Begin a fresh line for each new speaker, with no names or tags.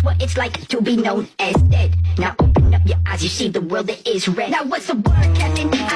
just what it's like to be known as dead. Now open up your eyes, you see the world that is red. Now what's the word, Captain?